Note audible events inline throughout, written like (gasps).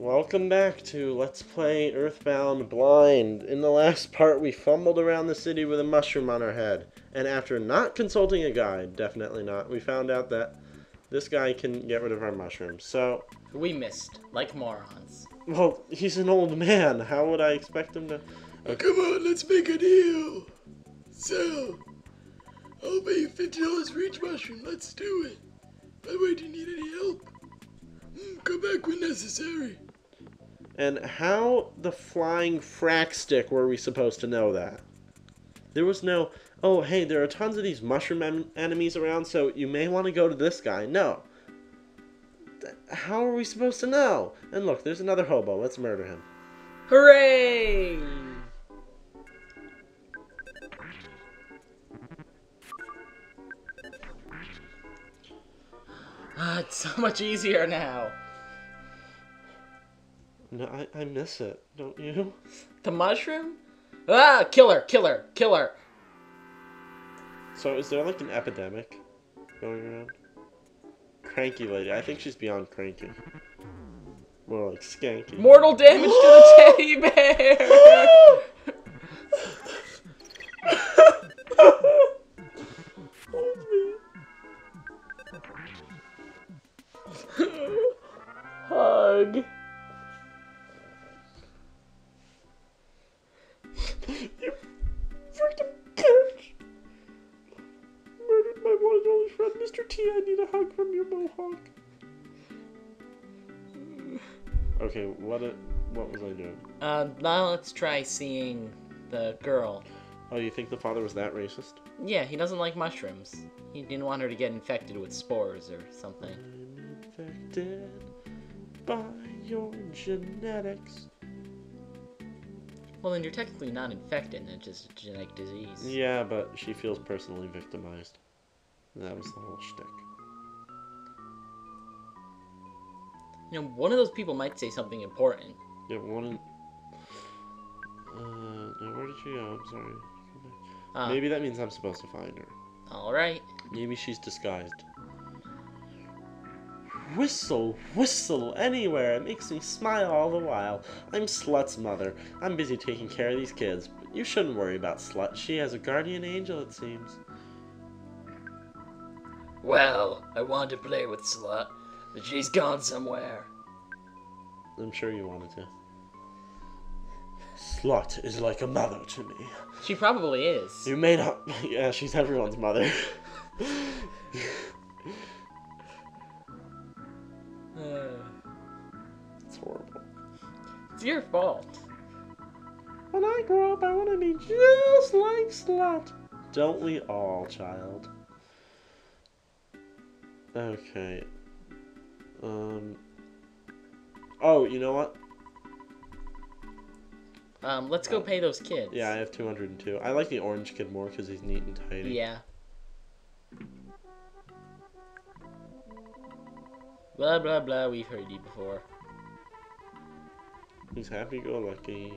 Welcome back to Let's Play Earthbound Blind. In the last part, we fumbled around the city with a mushroom on our head. And after not consulting a guide, definitely not, we found out that this guy can get rid of our mushrooms. So, We missed, like morons. well, he's an old man. How would I expect him to... Okay. Come on, let's make a deal. So, I'll pay you fifty dollars for each mushroom. Let's do it. By the way, do you need any help? Come back when necessary. And how the flying frack stick were we supposed to know that? There was no, oh, hey, there are tons of these mushroom en- enemies around, so you may want to go to this guy. No. How are we supposed to know? And look, there's another hobo. Let's murder him. Hooray! It's so much easier now. No, I, I miss it. Don't you? The mushroom? Ah, killer, killer, killer. So is there like an epidemic going around? Cranky lady. I think she's beyond cranky. More like skanky. Mortal damage to the (gasps) teddy bear! (laughs) what it, what was I doing? Uh, now let's try seeing the girl. Oh, you think the father was that racist? Yeah, he doesn't like mushrooms. He didn't want her to get infected with spores or something. I'm infected by your genetics. Well, then you're technically not infected, it's just a genetic disease. Yeah, but she feels personally victimized. That was the whole shtick. You know, one of those people might say something important. Yeah, one. Uh, where did she go? I'm sorry. Uh, Maybe that means I'm supposed to find her. Alright. Maybe she's disguised. Whistle, whistle, anywhere. It makes me smile all the while. I'm Slut's mother. I'm busy taking care of these kids. But you shouldn't worry about Slut. She has a guardian angel, it seems. Well, I wanted to play with Slut, but she's gone somewhere. I'm sure you wanted to. Slut is like a mother to me. She probably is. You may not. Yeah, she's everyone's mother. Uh, it's horrible. it's your fault. When I grow up, I want to be just like Slut. Don't we all, child? Okay. Um. Oh, you know what? Um, let's go pay those kids. Yeah, I have 202. I like the orange kid more because he's neat and tidy. Yeah. Blah blah blah, we've heard you before. He's happy go lucky.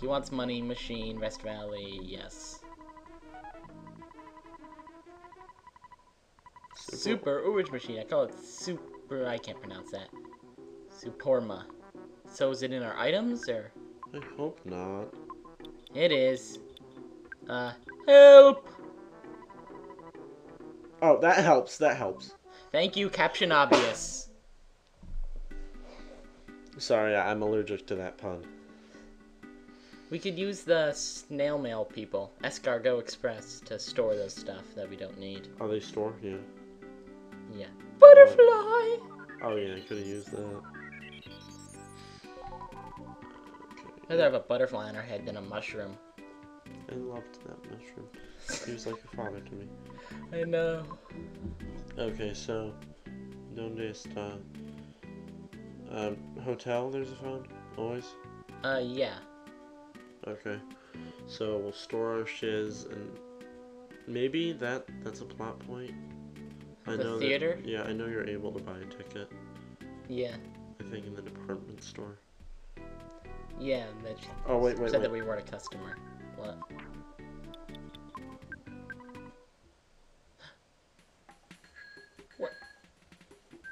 He wants money, machine, Rest Valley, yes. Super Urge Machine, I call it Super, I can't pronounce that. Suporma. So is it in our items, or? I hope not. It is. Uh, help! Oh, that helps. That helps. Thank you, Caption Obvious. Sorry, I'm allergic to that pun. We could use the snail mail people, Escargo Express, to store those stuff that we don't need. Are they store? Yeah. Yeah. Butterfly! Oh yeah, I could have used that. I'd rather have a butterfly on our head than a mushroom. I loved that mushroom. He was like a father to me. I know. Okay, so donde está? Um, hotel. There's a phone. Always. Uh, yeah. Okay. So we'll store our shiz and maybe that that's a plot point. I The know theater? That, yeah, I know you're able to buy a ticket. Yeah. I think in the department store. Yeah, that Oh wait, wait, said wait. that we weren't a customer. What? What?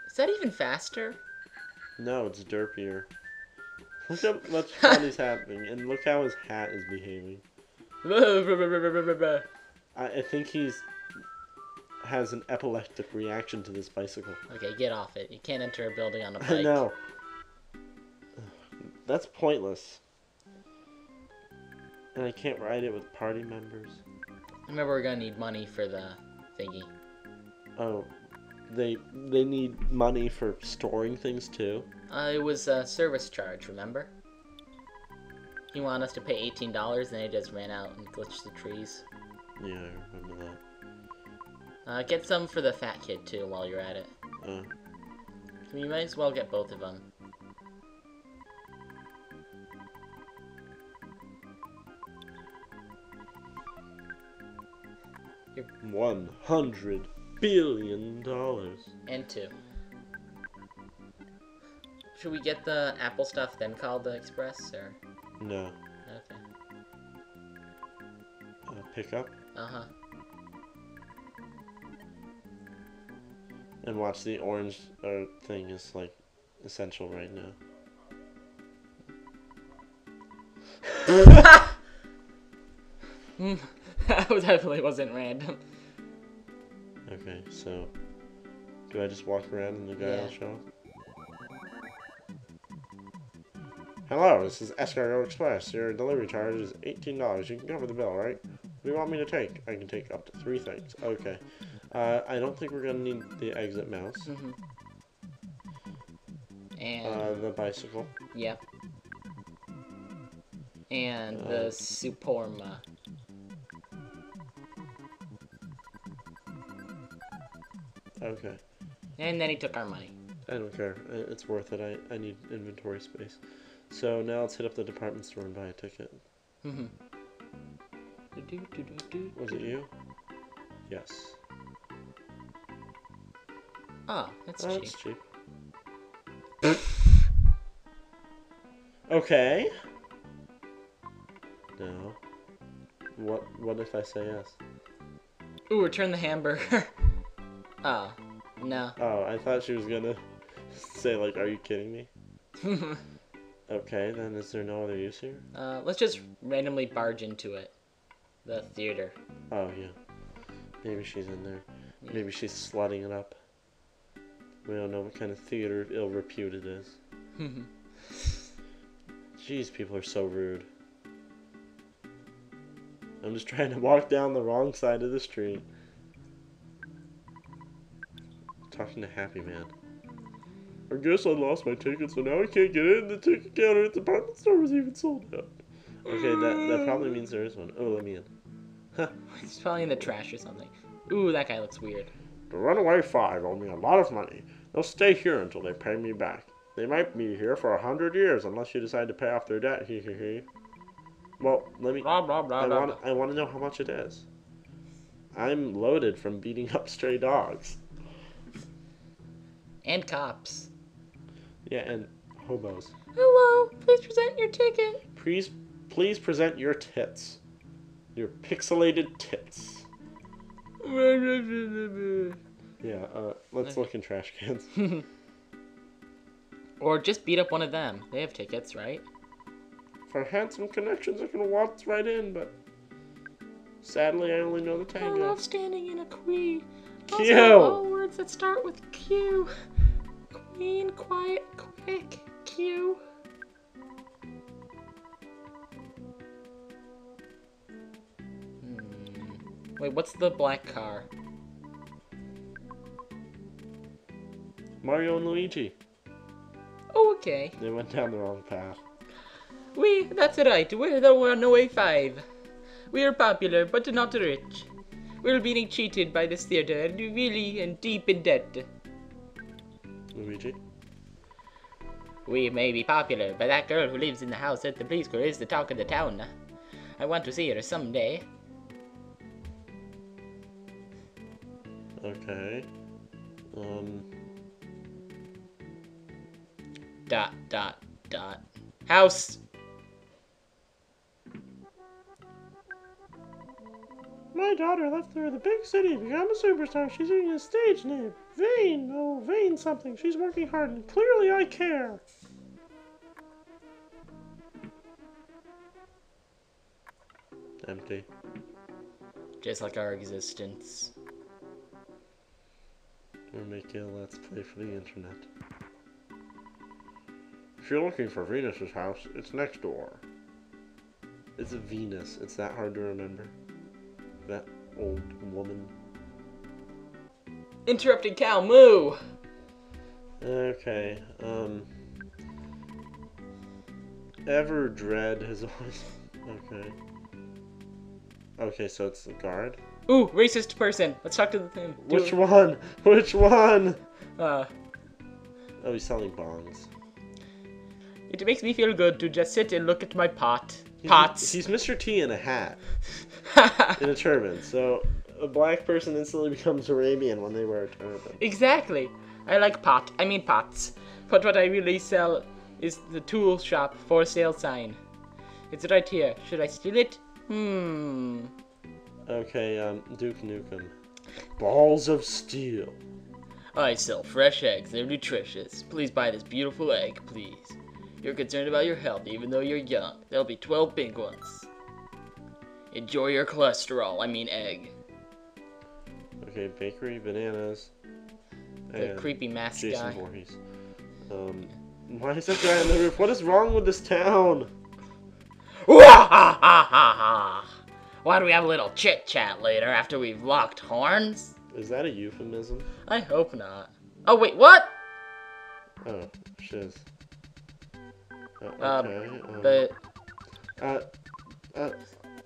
Is that even faster? No, it's derpier. Look how (laughs) much fun is happening, and look how his hat is behaving. (laughs) I, I think he's has an epileptic reaction to this bicycle. Okay, get off it. You can't enter a building on a (laughs) bike. no. That's pointless. And I can't ride it with party members. Remember, we're gonna need money for the thingy. Oh, they they need money for storing things too. Uh, it was a service charge, remember? He wanted us to pay $18 and they just ran out and glitched the trees. Yeah, I remember that. Uh, get some for the fat kid too while you're at it. Uh, You might as well get both of them. one hundred billion dollars. And two. Should we get the Apple stuff then call the Express or? No, Okay. uh, pick up Uh and watch the orange uh, thing is like essential right now. (laughs) (laughs) that definitely wasn't random. Okay, so do I just walk around and the guy will Yeah. show up? Hello, this is Escargo Express. Your delivery charge is eighteen dollars. You can cover the bill, right? What do you want me to take? I can take up to three things. Okay. Uh, I don't think we're gonna need the exit mouse. hmm And Uh, the bicycle. yep. And uh, the Suporma. Okay. And then he took our money. I don't care. It's worth it. I, I need inventory space. So now let's hit up the department store and buy a ticket. hmm Was it you? Yes. Oh, that's Oh, cheap. that's cheap. okay. No. What What if I say yes? Ooh, return the hamburger. oh, (laughs) no. Oh, I thought she was gonna (laughs) say like, "Are you kidding me?" (laughs) Okay, then is there no other use here? uh, let's just randomly barge into it. The theater. Oh yeah. Maybe she's in there. Maybe she's slutting it up. We don't know what kind of theater of ill repute it is. (laughs) Jeez, people are so rude. I'm just trying to walk down the wrong side of the street. Talking to Happy Man. I guess I lost my ticket, so now I can't get in. The ticket counter at the department store was even sold out. Okay, that, that probably means mm. there is one. Oh, let me in. (laughs) He's probably in the trash or something. Ooh, that guy looks weird. The Runaway Five owe me a lot of money. They'll stay here until they pay me back. They might be here for a hundred years unless you decide to pay off their debt. Hee hee hee. Well, let me. Blah blah blah I blah. want. I want to know how much it is. I'm loaded from beating up stray dogs. And cops. Yeah, and hobos. Hello, please present your ticket. Please, please present your tits. Your pixelated tits. (laughs) Yeah. Uh, let's look in trash cans. (laughs) or just beat up one of them. They have tickets, right? For handsome connections, I can waltz right in, but sadly, I only know the tango. I love standing in a queen. Q. all words that start with Q. Queen, quiet, quick, Q. Wait, what's the black car? Mario and Luigi. Oh, okay. They went down the wrong path. We, that's right, we're the Runaway Five. We're popular, but not rich. We're being cheated by this theater and really and deep in debt. Luigi. We may be popular, but that girl who lives in the house at the preschool is the talk of the town. I want to see her someday. Okay. Um. Dot, dot, dot. House! My daughter left her the big city to become a superstar. She's using a stage name. Vane, oh, Vane something. She's working hard, and clearly I care. Empty. Just like our existence. We're making a let's play for the internet. If you're looking for Venus's house, it's next door. It's a Venus. It's that hard to remember. That old woman. Interrupted cow, moo! Okay. Um. Everdred has (laughs) always. Okay. Okay, so it's the guard. Ooh, racist person. Let's talk to the thing. Which one? Which one? Uh, Oh, he's selling bongs. it makes me feel good to just sit and look at my pot. He's- Pots. He's Mr. T in a hat, (laughs) in a turban. So a black person instantly becomes Arabian when they wear a turban. exactly. I like pot. I mean pots. But what I really sell is the tool shop for sale sign. It's right here. Should I steal it? Hmm. Okay, um, Duke Nukem. Balls of steel. I sell fresh eggs. They're nutritious. Please buy this beautiful egg, please. You're concerned about your health even though you're young. There'll be 12 big ones. Enjoy your cholesterol. I mean egg. Okay, bakery, bananas. The creepy mask Jason guy. Voorhees. Um, why is that guy on the roof? What is wrong with this town? (laughs) Why do we have a little chit chat later after we've locked horns? Is that a euphemism? I hope not. Oh wait, what? Oh, shiz. Uh, Um, okay. um, But uh, uh,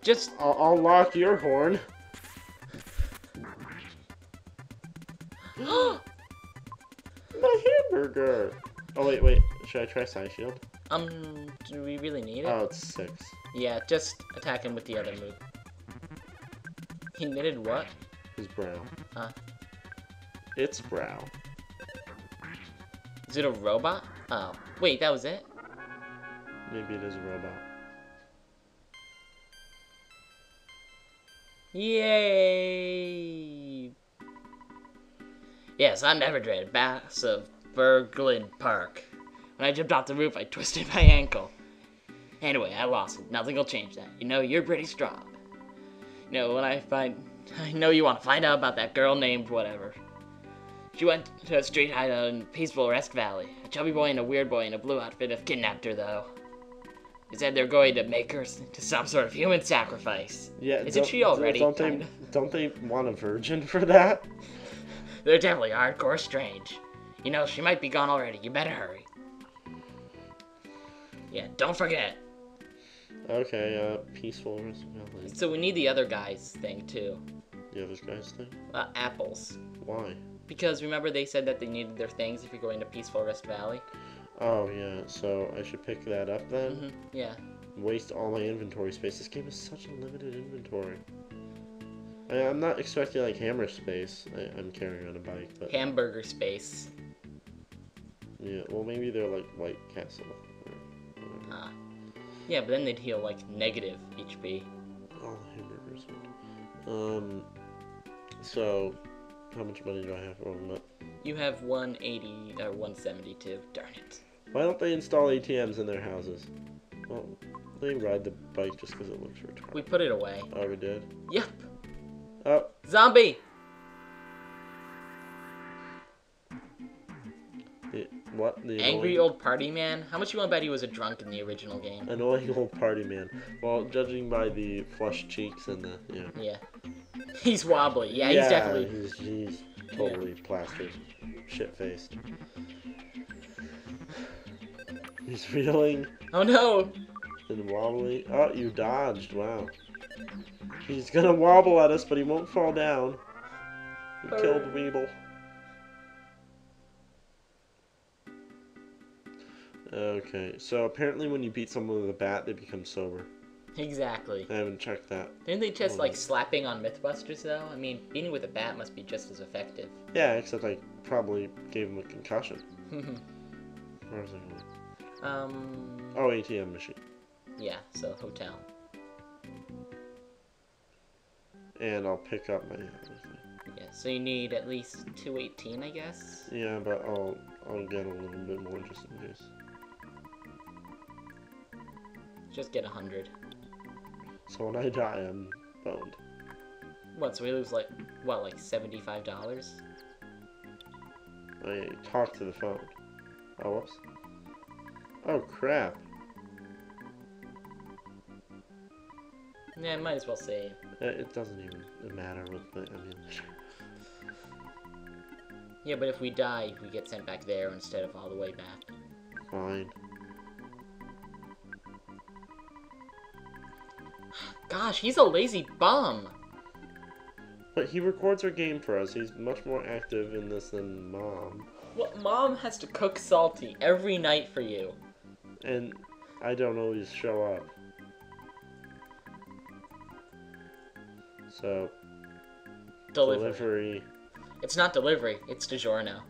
just I'll, I'll lock your horn. (gasps) The hamburger. Oh wait, wait. Should I try side shield? um, do we really need it? Oh, it's six. Yeah, just attack him with the other move. He knitted what? His brow. Huh? Its brow. Is it a robot? Oh, wait, that was it? Maybe it is a robot. Yay! Yes, I'm Everdred, boss of Burglin Park. When I jumped off the roof, I twisted (laughs) my ankle. Anyway, I lost it. Nothing will change that. You know, you're pretty strong. You know, when I find. I know you want to find out about that girl named whatever. She went to a street hideout in peaceful Rest Valley. A chubby boy and a weird boy in a blue outfit have kidnapped her, though. They said they're going to make her to some sort of human sacrifice. Yeah. Isn't she already Don't they? kinda- Don't they want a virgin for that? They're definitely hardcore strange. You know, she might be gone already. You better hurry. Yeah, don't forget. Okay. Uh, peaceful Rest Valley. So we need the other guy's thing too. The other guy's thing. Uh, apples. Why? Because remember they said that they needed their things if you're going to Peaceful Rest Valley? Oh yeah. So I should pick that up then. hmm Yeah. Waste all my inventory space. This game is such a limited inventory. I, I'm not expecting like hammer space. I, I'm carrying on a bike, but Hamburger space. yeah. Well, maybe they're like White Castle. Ah. Yeah, but then they'd heal like negative HP. All hamburgers. Um. So, how much money do I have? Oh, no. You have 180 or 172. Darn it. Why don't they install ATMs in their houses? Well, they ride the bike just because it looks retarded. We put it away. Oh, we did. Yep. Oh, Zombie! The Angry old party man? How much you want to bet he was a drunk in the original game? annoying old party man. Well, judging by the flushed cheeks and the yeah. Yeah. He's wobbly. Yeah, he's definitely. He's, he's totally plastered, shit faced. He's reeling Oh no! and wobbly. Oh, you dodged! Wow. He's gonna wobble at us, but he won't fall down. He killed Weeble. Okay, so apparently when you beat someone with a bat, they become sober. Exactly. I haven't checked that. Didn't they just like slapping on Mythbusters though? I mean, beating with a bat must be just as effective. Yeah, except I probably gave him a concussion. (laughs) Where was I going? um. Oh, ATM machine. Yeah. So hotel. And I'll pick up my. Yeah. So you need at least 218, I guess. Yeah, but I'll I'll get a little bit more just in case. Just get 100. So when I die, I'm boned. What? So we lose like what, like seventy-five dollars? I talk to the phone. Oh, whoops. Oh, crap. Yeah, might as well save. Uh, It doesn't even matter with the emulator. Yeah, but if we die, we get sent back there instead of all the way back. Fine. Gosh, he's a lazy bum. But he records our game for us. He's much more active in this than mom. Well, mom has to cook salty every night for you. And I don't always show up. So, Delivery. delivery. It's not delivery, it's DiGiorno.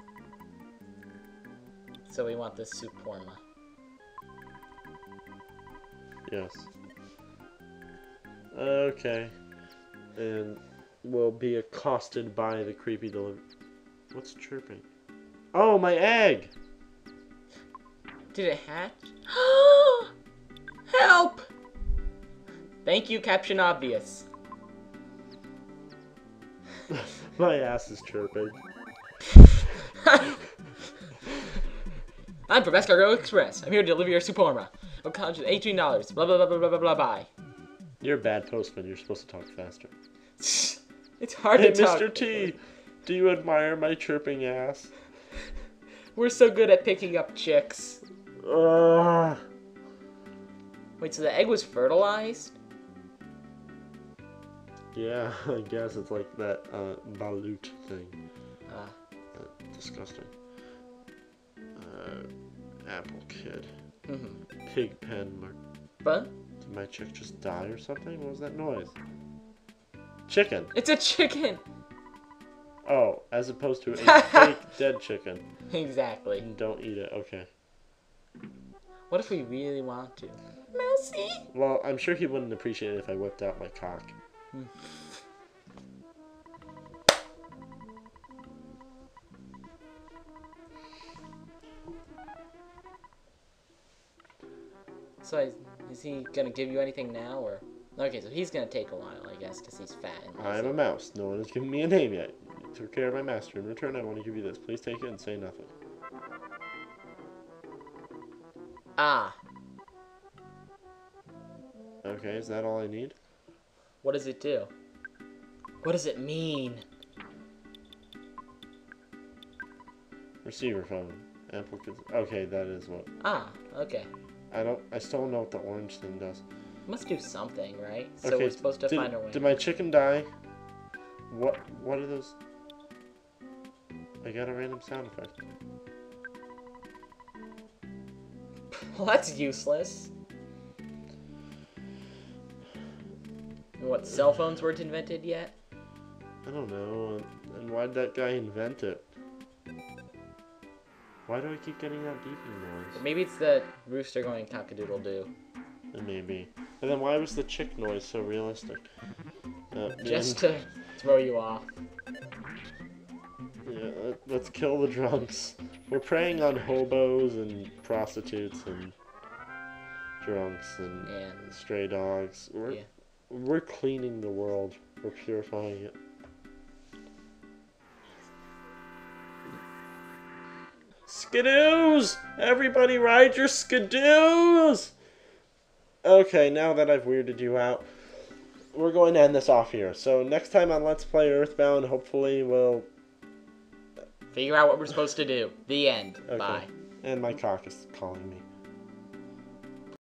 So we want this soup porma. Yes. Okay. And we'll be accosted by the creepy delivery. What's chirping? Oh, my egg! Did it hatch? (gasps) Help! Thank you, Caption Obvious. (laughs) my ass is chirping. (laughs) I'm from Escargo Express. I'm here to deliver your Suporma. I'll cost you $18. Blah, blah, blah, blah, blah, blah, blah, bye. You're a bad postman. You're supposed to talk faster. (laughs) It's hard Hey, to talk. Hey Mr. T, do you admire my chirping ass? We're so good at picking up chicks. Ugh. Wait, so the egg was fertilized? Yeah, (laughs) I guess it's like that uh, balut thing. Ah. Uh, disgusting. Uh, apple kid. Mm-hmm. Pig pen. Mar- But Did my chick just die or something? What was that noise? Chicken. it's a chicken. Oh, as opposed to a (laughs) fake dead chicken. Exactly. And don't eat it. Okay. What if we really want to? Mousy. Well, I'm sure he wouldn't appreciate it if I whipped out my cock. Hmm. (laughs) So is, is he gonna give you anything now, or? Okay, so he's gonna take a while, I guess, because he's fat and I am a mouse. No one has given me a name yet. You took care of my master. In return, I want to give you this. Please take it and say nothing. Ah, Okay, is that all I need? what does it do? What does it mean? Receiver phone. Apple. Okay, that is what. Ah, okay. I don't. I still don't know what the orange thing does. Must do something, right? So okay, we're supposed to did, find our way. Did my chicken die? What? What are those? I got a random sound effect. (laughs) Well, that's useless. What, cell phones weren't invented yet? I don't know. And, and why'd that guy invent it? Why do I keep getting that beeping noise? Maybe it's the rooster going cock-a-doodle doo. Maybe. And then why was the chick noise so realistic? Uh, (laughs) Just to throw you off. yeah, let- let's kill the drunks. We're preying on hobos and prostitutes and drunks and And stray dogs. We're Yeah. we're cleaning the world. We're purifying it. Skidoos! Everybody ride your skidoos! Okay, now that I've weirded you out, we're going to end this off here. So next time on Let's Play Earthbound, hopefully we'll... figure out what we're supposed to do. The end. Okay. Bye. And my cock is calling me.